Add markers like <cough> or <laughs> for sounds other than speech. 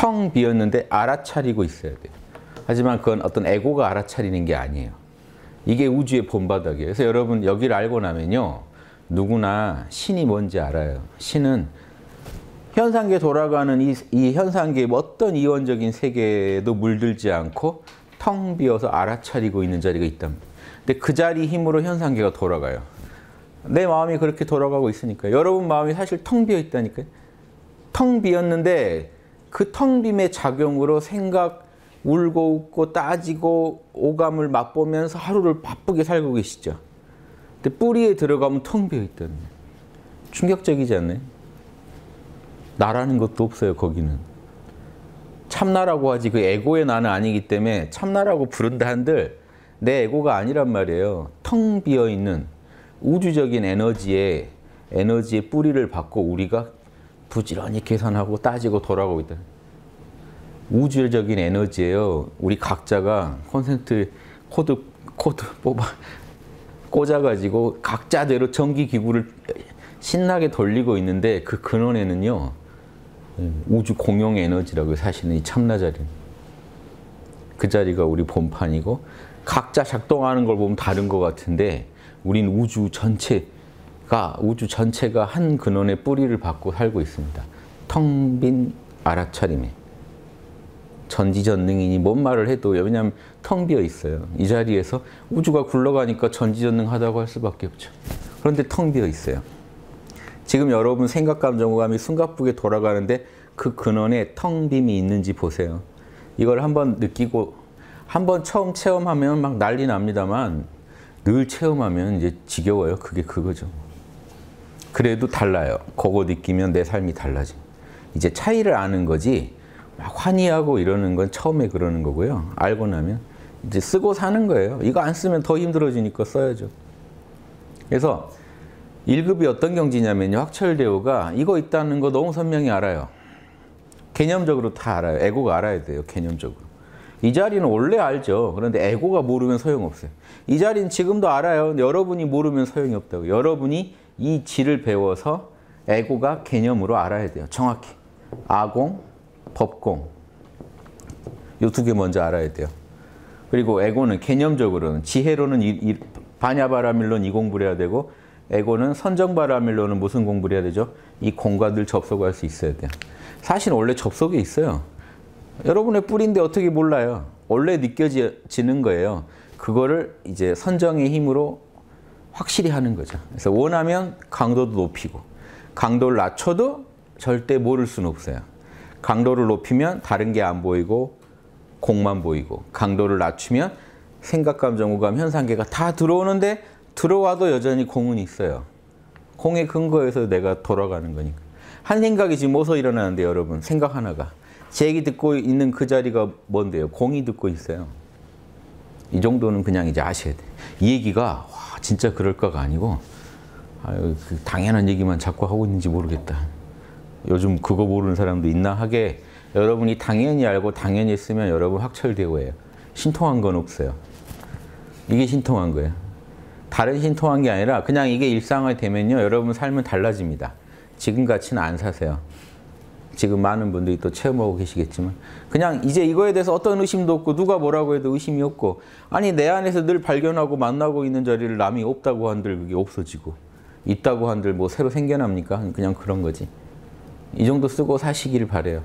텅 비었는데 알아차리고 있어야 돼요. 하지만 그건 어떤 에고가 알아차리는 게 아니에요. 이게 우주의 본바닥이에요. 그래서 여러분 여기를 알고 나면요. 누구나 신이 뭔지 알아요. 신은 현상계 돌아가는 이, 이 현상계의 어떤 이원적인 세계에도 물들지 않고 텅 비어서 알아차리고 있는 자리가 있다. 근데 그 자리 힘으로 현상계가 돌아가요. 내 마음이 그렇게 돌아가고 있으니까 여러분 마음이 사실 텅 비어 있다니까요. 텅 비었는데 그 텅 빔의 작용으로 생각, 울고 웃고 따지고 오감을 맛보면서 하루를 바쁘게 살고 계시죠. 근데 뿌리에 들어가면 텅 비어 있다는 충격적이지 않나요? 나라는 것도 없어요, 거기는. 참나라고 하지 그 에고의 나는 아니기 때문에 참나라고 부른다 한들 내 에고가 아니란 말이에요. 텅 비어 있는 우주적인 에너지에 에너지의 뿌리를 받고 우리가 부지런히 계산하고 따지고 돌아가고 있다. 우주적인 에너지예요. 우리 각자가 콘센트 코드 코드 뽑아 <laughs> 꽂아가지고 각자대로 전기 기구를 신나게 돌리고 있는데 그 근원에는요 우주 공용 에너지라고 사실은 이 참나 자리는 그 자리가 우리 본판이고 각자 작동하는 걸 보면 다른 것 같은데 우린 우주 전체 가 우주 전체가 한 근원의 뿌리를 받고 살고 있습니다. 텅 빈 알아차림에 전지전능이니 뭔 말을 해도 왜냐하면 텅 비어 있어요. 이 자리에서 우주가 굴러가니까 전지전능하다고 할 수밖에 없죠. 그런데 텅 비어 있어요. 지금 여러분 생각, 감정, 오감이 숨가쁘게 돌아가는데 그 근원에 텅 빔이 있는지 보세요. 이걸 한번 느끼고 한번 처음 체험하면 막 난리 납니다만 늘 체험하면 이제 지겨워요. 그게 그거죠. 그래도 달라요. 그거 느끼면 내 삶이 달라지. 이제 차이를 아는 거지 막 환희하고 이러는 건 처음에 그러는 거고요. 알고 나면 이제 쓰고 사는 거예요. 이거 안 쓰면 더 힘들어지니까 써야죠. 그래서 1급이 어떤 경지냐면요. 학철대우가 이거 있다는 거 너무 선명히 알아요. 개념적으로 다 알아요. 에고가 알아야 돼요. 개념적으로. 이 자리는 원래 알죠. 그런데 에고가 모르면 소용없어요. 이 자리는 지금도 알아요. 여러분이 모르면 소용이 없다고. 여러분이 이 지를 배워서 에고가 개념으로 알아야 돼요. 정확히. 아공, 법공. 이두개 먼저 알아야 돼요. 그리고 에고는 개념적으로는 지혜로는 이, 이, 공부를 해야 되고 에고는 선정바라밀론은 무슨 공부를 해야 되죠? 이 공과 늘 접속할 수 있어야 돼요. 사실 원래 접속에 있어요. 여러분의 뿌리인데 어떻게 몰라요? 원래 느껴지는 거예요. 그거를 이제 선정의 힘으로 확실히 하는 거죠. 그래서 원하면 강도도 높이고 강도를 낮춰도 절대 모를 수는 없어요. 강도를 높이면 다른 게 안 보이고 공만 보이고 강도를 낮추면 생각, 감정, 오감, 현상계가 다 들어오는데 들어와도 여전히 공은 있어요. 공의 근거에서 내가 돌아가는 거니까. 한 생각이 지금 어서 일어나는데 여러분 생각 하나가 제 얘기 듣고 있는 그 자리가 뭔데요? 공이 듣고 있어요. 이 정도는 그냥 이제 아셔야 돼. 이 얘기가 와, 진짜 그럴까가 아니고 아유, 그 당연한 얘기만 자꾸 하고 있는지 모르겠다. 요즘 그거 모르는 사람도 있나 하게 여러분이 당연히 알고 당연히 쓰면 여러분 확철대오예요. 신통한 건 없어요. 이게 신통한 거예요. 다른 신통한 게 아니라 그냥 이게 일상화 되면요. 여러분 삶은 달라집니다. 지금 같이는 안 사세요. 지금 많은 분들이 또 체험하고 계시겠지만 그냥 이제 이거에 대해서 어떤 의심도 없고 누가 뭐라고 해도 의심이 없고 아니 내 안에서 늘 발견하고 만나고 있는 자리를 남이 없다고 한들 그게 없어지고 있다고 한들 뭐 새로 생겨납니까? 그냥 그런 거지. 이 정도 쓰고 사시기를 바래요.